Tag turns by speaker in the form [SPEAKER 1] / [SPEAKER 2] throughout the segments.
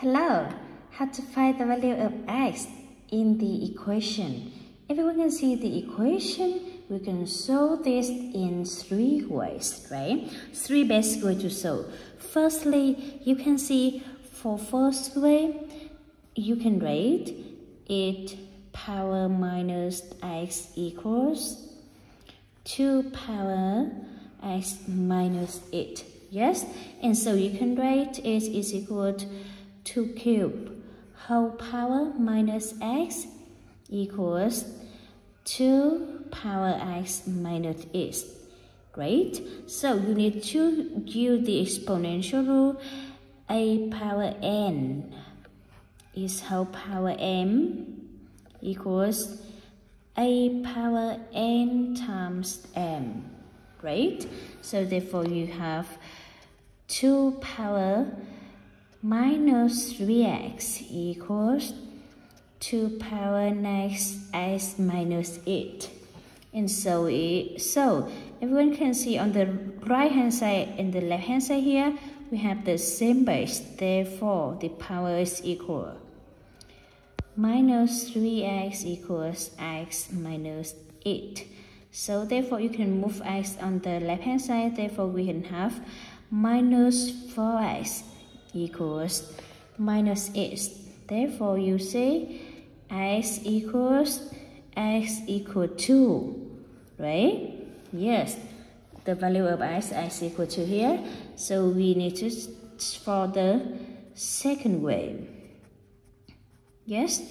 [SPEAKER 1] Hello, how to find the value of x in the equation? Everyone can see the equation. We can solve this in three ways, right? Three basic ways to solve. Firstly, you can see for first way, you can write it power minus x equals 2 power x minus 8. Yes, and so you can write it is equal to 2 cube whole power minus x equals 2 power x minus 8. Great. So you need to use the exponential rule. a power n is whole power m equals a power n times m. Great. So therefore you have 2 power minus 3x equals 2 power next x minus 8. And so, it, so everyone can see on the right hand side and the left hand side here, we have the same base. Therefore, the power is equal. Minus 3x equals x minus 8. So therefore, you can move x on the left hand side. Therefore, we can have minus 4x equals minus x. Therefore, you say x equals x equal 2, right? Yes, the value of x is equal to here. So we need to for the second way. Yes,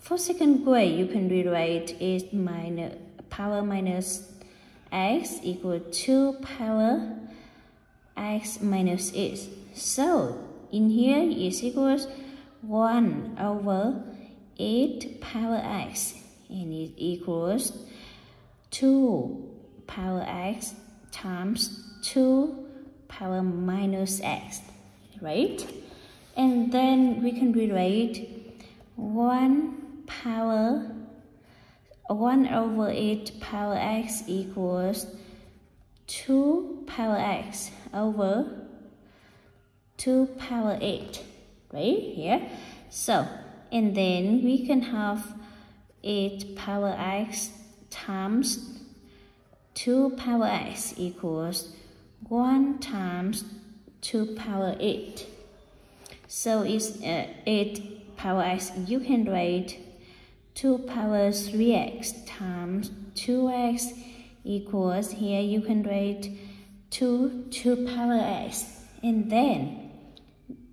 [SPEAKER 1] for second way, you can rewrite it minus power minus x equal 2 power x minus x. So in here is equals 1 over 8 power x and it equals 2 power x times 2 power minus x, right? And then we can rewrite 1 power 1 over 8 power x equals 2 power x over 2 power 8 right here. So and then we can have 8 power x times 2 power x equals 1 times 2 power 8 so it's uh, 8 power x you can write 2 power 3x times 2x equals here you can write 2 2 power x. And then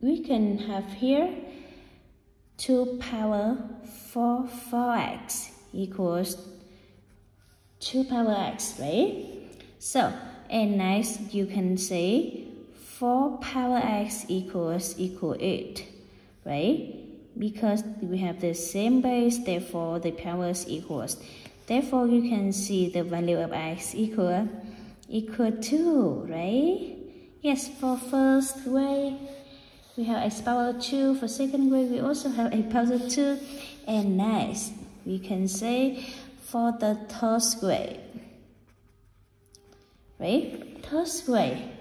[SPEAKER 1] we can have here 2 power 4 4x equals 2 power x, right? So, and next you can say 4 power x equals equal 8, right? Because we have the same base, therefore the powers equals. Therefore, you can see the value of x equal equal 2, right? Yes, for first way, we have x power 2 for second grade. We also have a power 2. And next, we can say for the third grade. Right? Third grade.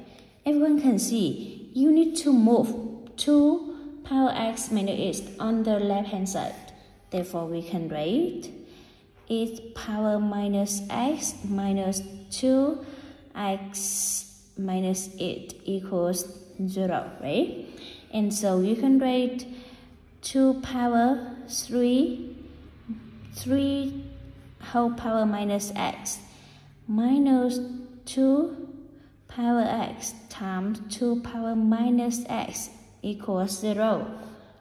[SPEAKER 1] Everyone can see you need to move 2 power x minus x on the left hand side. Therefore, we can write is power minus x minus 2 x minus 8 equals 0, right? And so you can write 2 power 3, 3 whole power minus x minus 2 power x times 2 power minus x equals 0,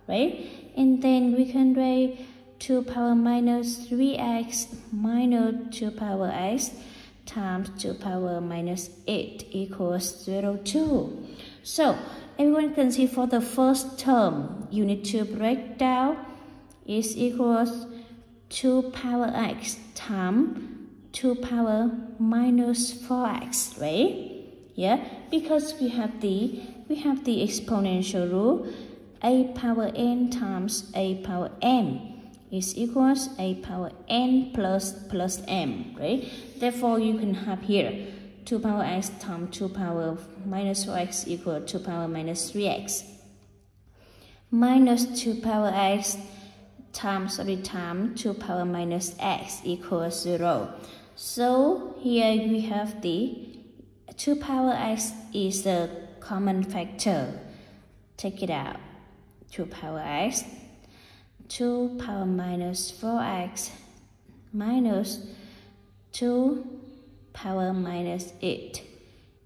[SPEAKER 1] right? And then we can write 2 power minus 3x minus 2 power x times 2 power minus 8 equals 0, 2. So everyone can see for the first term, you need to break down is equals 2 power x times 2 power minus 4x, right? Yeah, because we have the we have the exponential rule a power n times a power m is equals a power n plus plus m, right? Therefore, you can have here 2 power x times 2 power minus 4x equal 2 power minus 3x. minus 2 power x times sorry time 2 power minus x equals 0. So here we have the 2 power x is the common factor. Take it out. 2 power x 2 power minus 4x minus 2 power minus 8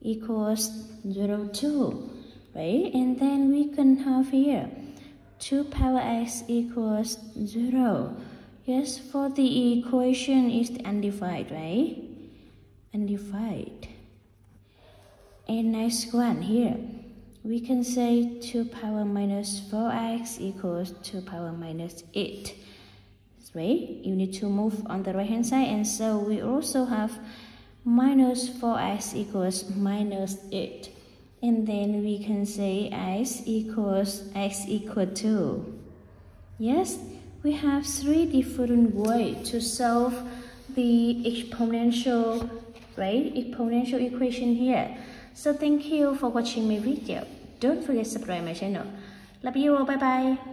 [SPEAKER 1] equals 0 2 right? And then we can have here 2 power x equals 0 yes for the equation is undivided right? Undivided and next one here we can say 2 power minus 4x equals 2 power minus 8 right? You need to move on the right hand side and so we also have minus 4x equals minus 8 and then we can say x equals x equal to. Yes, we have three different ways to solve the exponential, right, exponential equation here. So thank you for watching my video. Don't forget to subscribe my channel. Love you all. Bye bye.